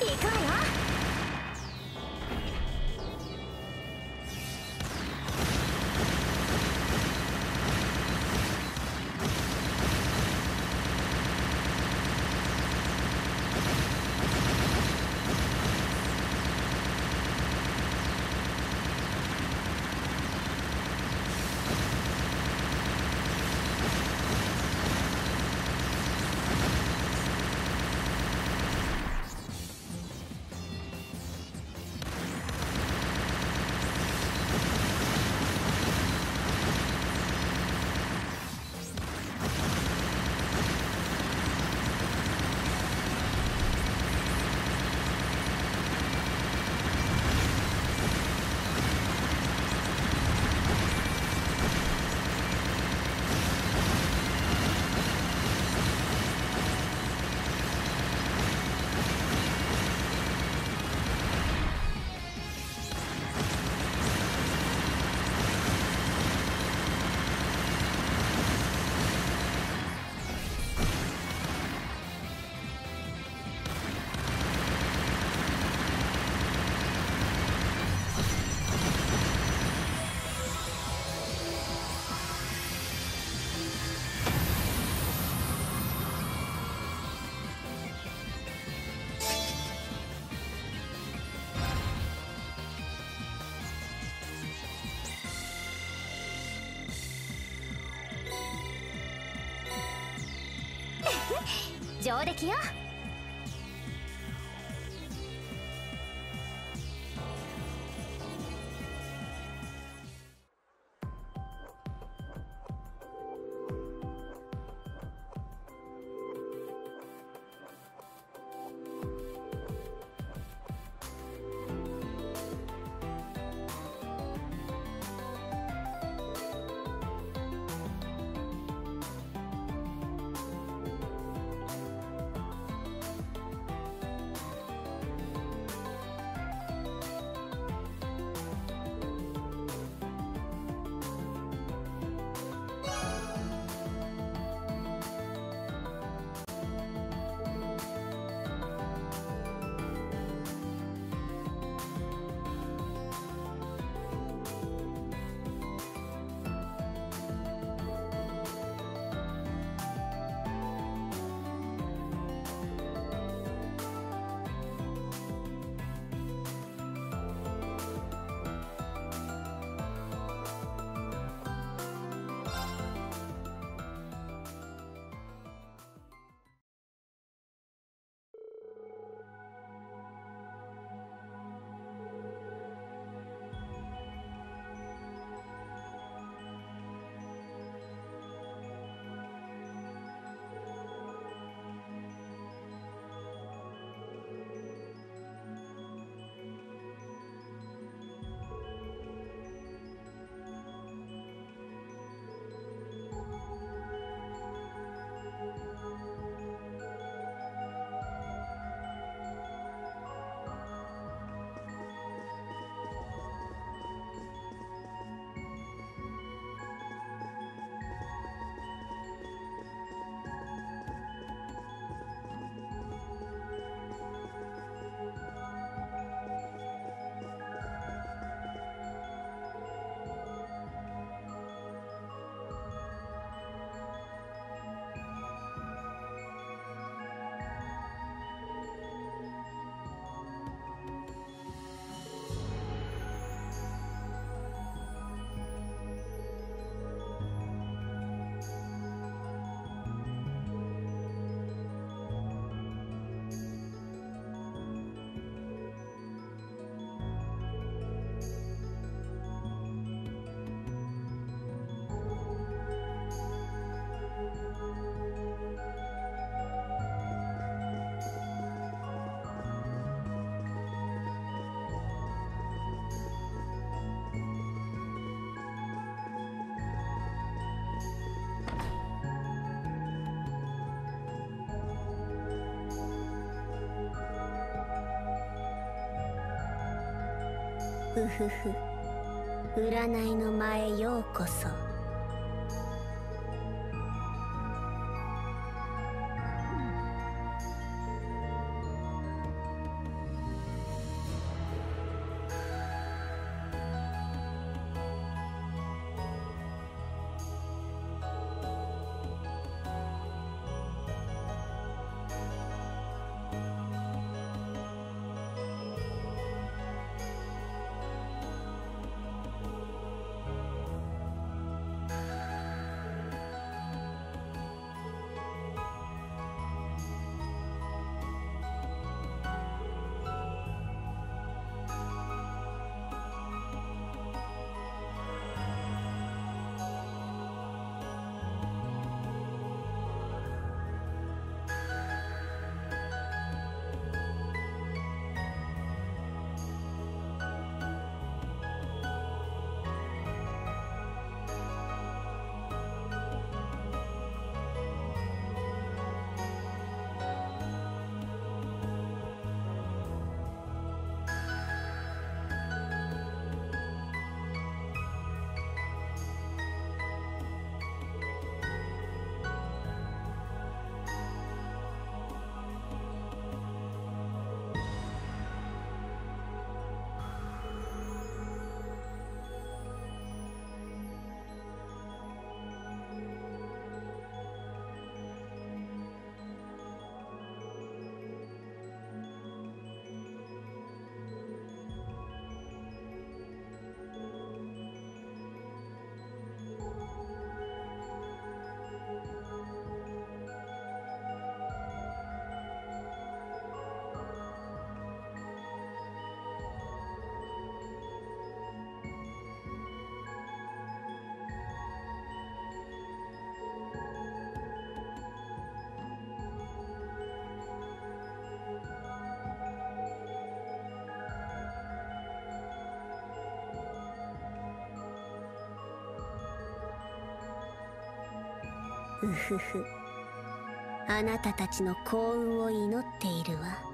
行くわよ。上出来よ。ふふふ。占いの前ようこそ。うふふ。あなたたちの幸運を祈っているわ。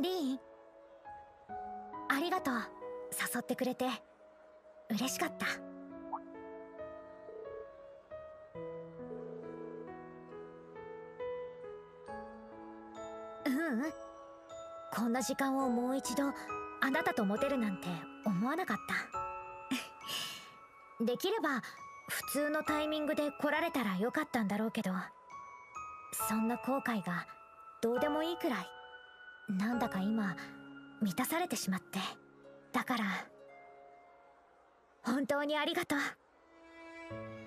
リー。ンありがとう。誘ってくれて。嬉しかった。ううん。こんな時間をもう一度あなたとモテるなんて思わなかった。できれば普通のタイミングで来られたらよかったんだろうけどそんな後悔がどうでもいいくらい。なんだか今満たされてしまって。だから本当にありがとう。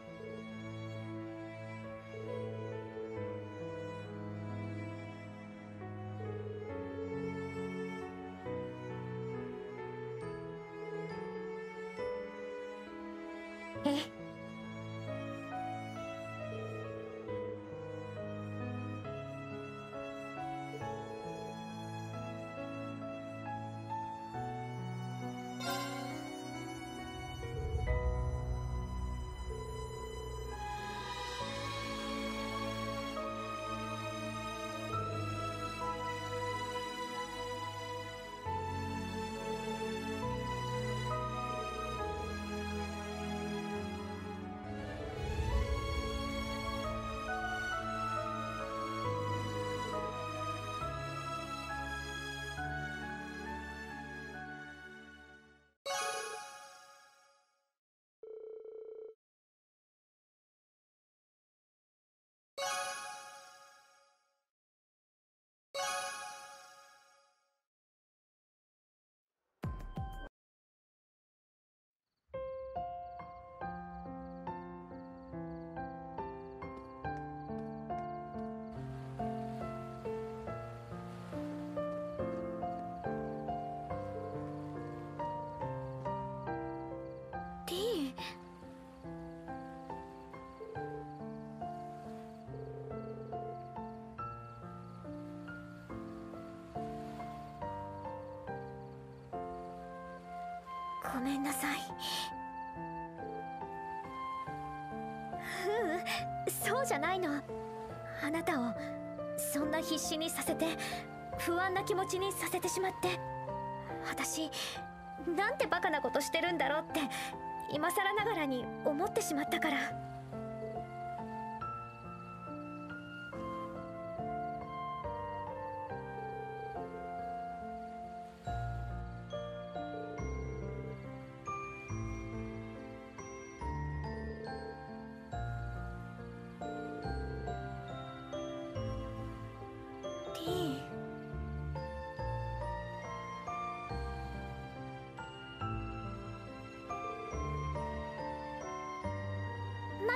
めんなさい。ううんそうじゃないの。あなたをそんな必死にさせて不安な気持ちにさせてしまって。私なんてバカなことしてるんだろうって今更ながらに思ってしまったから。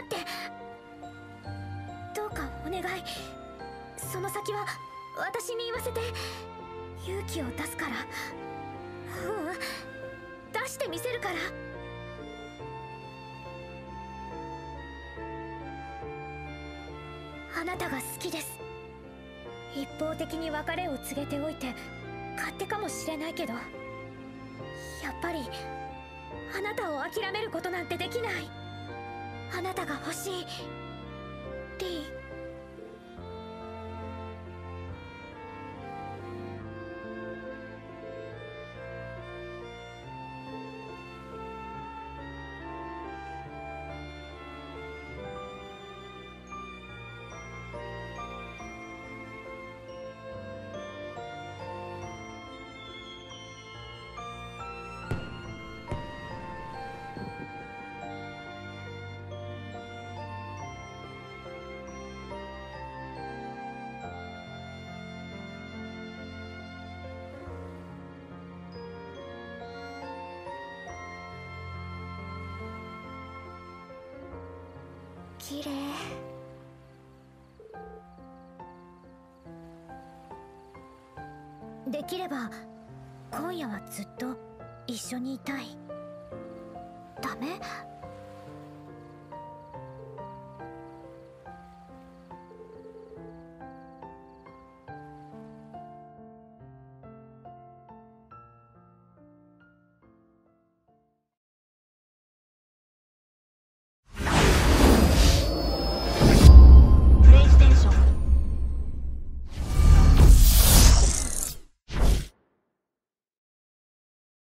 って。どうかお願い。その先は私に言わせて。勇気を出すから。うう。ん出してみせるから。あなたが好きです。一方的に別れを告げておいて勝手かもしれないけど。やっぱりあなたを諦めることなんてできない。あなたが欲しい。リー。綺麗できれば今夜はずっと一緒にいたい。ダメ？